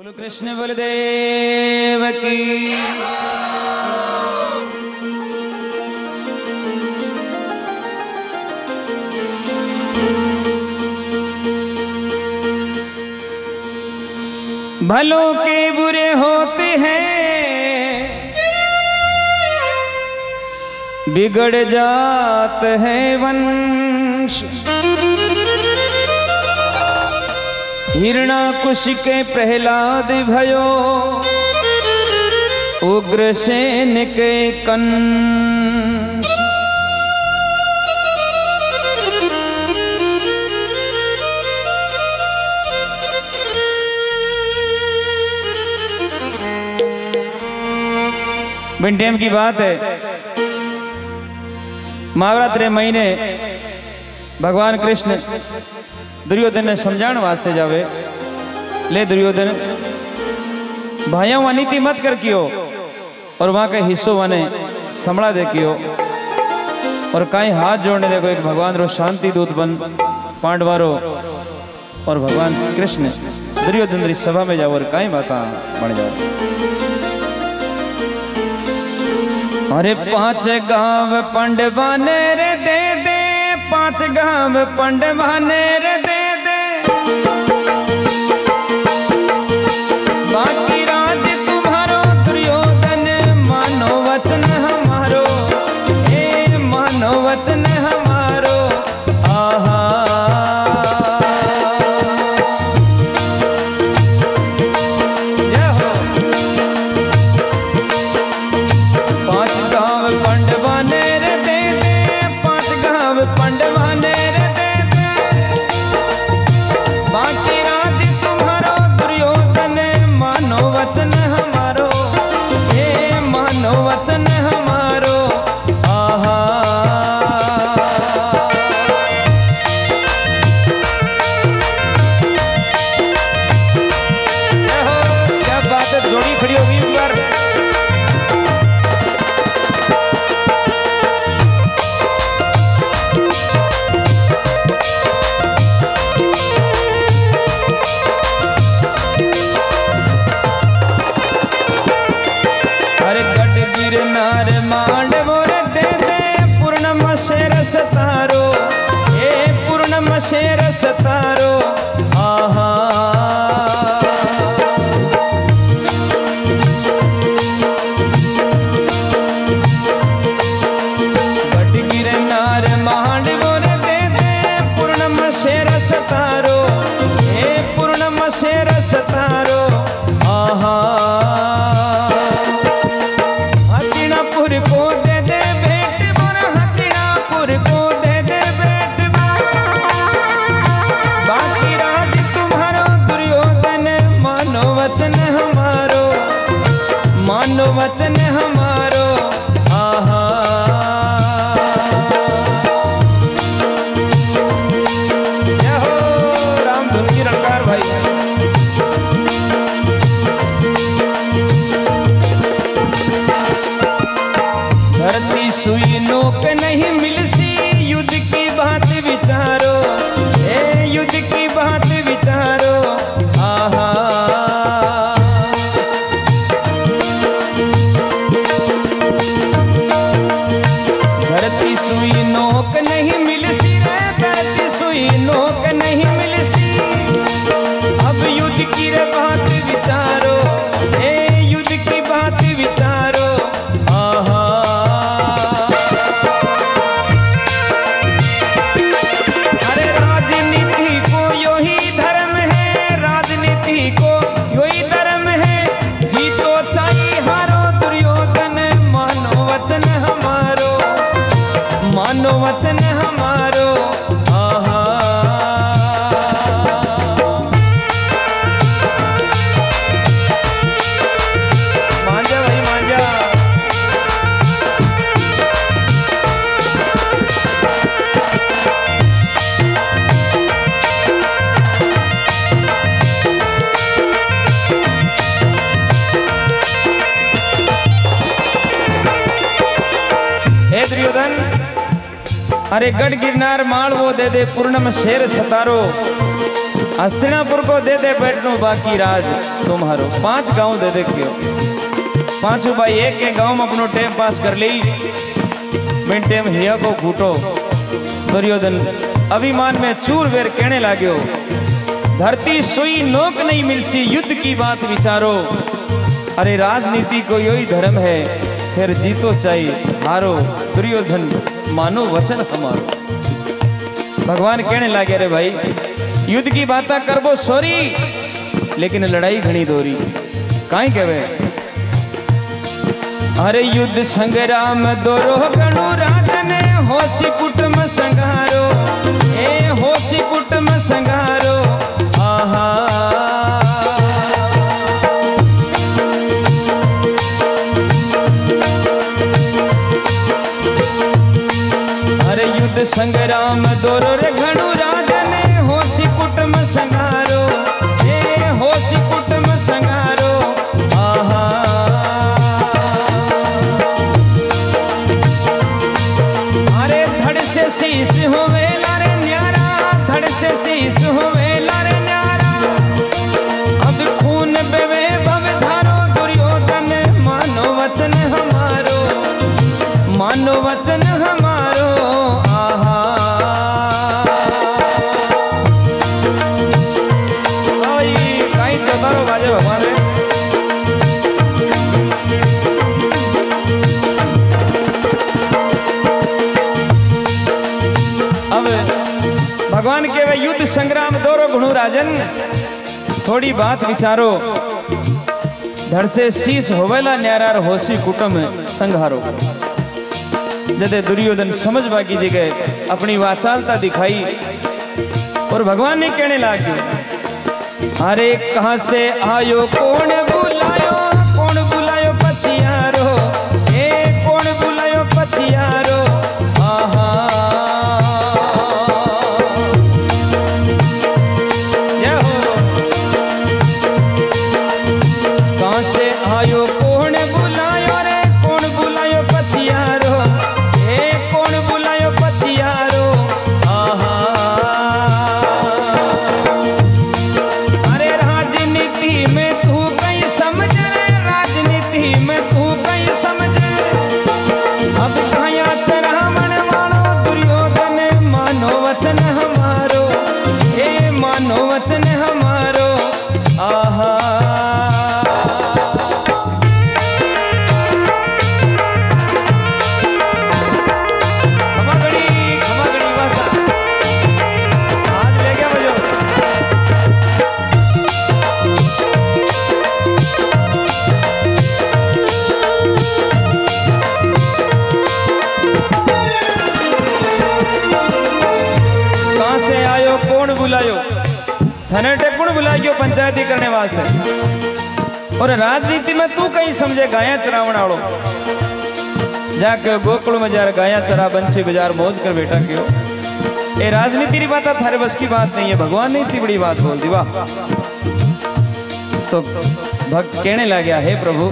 बोलो कृष्ण बलदेव की। भलों के बुरे होते हैं बिगड़ जात है वंश। हिरणाकुश के प्रहलाद भयो। उग्रसेन के कंस बिन की बात है। महावरात्र महीने भगवान कृष्ण दुर्योधन ने समझाण वास्ते जावे ले दुर्योधन भाइयों वहाँ नीति मत कर कियो और वहाँ का हिस्सों वाने संभला दे कियो और कहीं हाथ जोड़ने देखो एक भगवान रो शांति दूत बन पांडवारो और भगवान कृष्ण दुर्योधन री सभा में जाओ और कहीं बात बन जाओ अरे पाँच गाँव पंडवाने रे दे दे पाँच गाँव पंडवाने रे वचन शेर सतारो मानो वचन हमारो। हो राम भाई। सुई नोक नहीं मिलसी। नोक नहीं मिले अब अरे गढ़ गिरनार माल वो दे दे पूर्णम शेर सतारो। हस्तिनापुर को दे दे बैठनो बाकी राज तुम्हारो। पाँच गाँव दे दे क्यों? पाँचों भाई एक के गाँव में अपनो टाइम पास कर ली। मैं टाइम हिया को फूटो दुर्योधन, अभिमान में चूर वेर कहने लाग्यो, धरती सुई नोक नहीं मिलसी, युद्ध की बात विचारो। अरे राजनीति को यही धर्म है, फिर जीतो चाहिए हारो। दुर्योधन मानो वचन हमारो। भगवान कहने लगे रे भाई, युद्ध की बात करबो, सोरी, लेकिन लड़ाई घनी दोरी। काई कहे अरे युद्ध संग्राम दोरो, गणु राजन होशी कुटुंब संघारो ए होशी कुटुंब संघारो संग्राम दोरो रे घणु राजन होसी कुटुंब संघारो। दोरो गुणु राजन, थोड़ी बात विचारो। धड़ से शीश होवेला न्यारार होशी कुटुम संघारो। जदे दुर्योधन समझ बाकी जगह, अपनी वाचालता दिखाई, और भगवान ने कहने लागे अरे कहा से आयो, कौन से आयो कौन बुलायो पंचायती करने वास्ते? और राजनीति में तू कहीं समझे गाया चरावण आड़ो जाके गोकुल में जार गाया चरा बंसी बाज़ार मौज कर बेटा क्यों। ये राजनीति की बात थारे बस की बात नहीं है, भगवान ने इतनी बड़ी बात बोल दी, वाह। तो भक्त कहने लग गया हे प्रभु,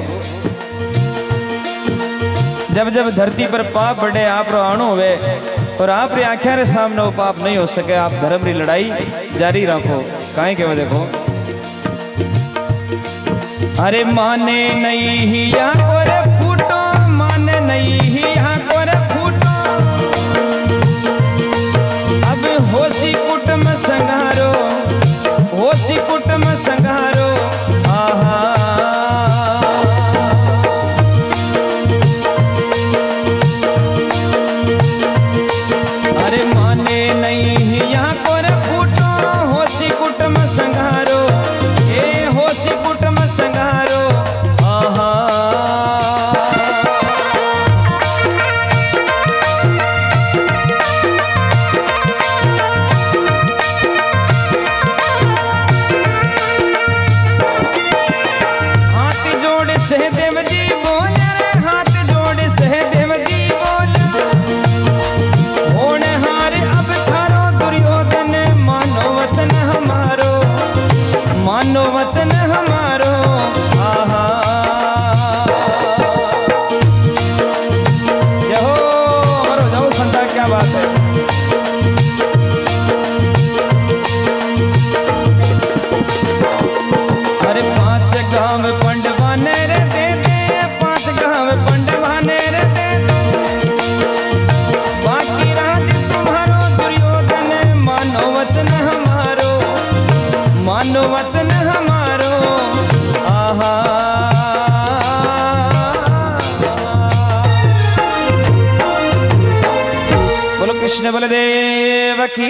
जब जब धरती पर पाप बढ़े आप रो आणो हुए और आप रे आख्या रे सामने पाप नहीं हो सके, आप धर्म री लड़ाई जारी रखो। काहे के देखो, अरे माने नहीं ही सहदेव जी। कृष्ण बलदेव की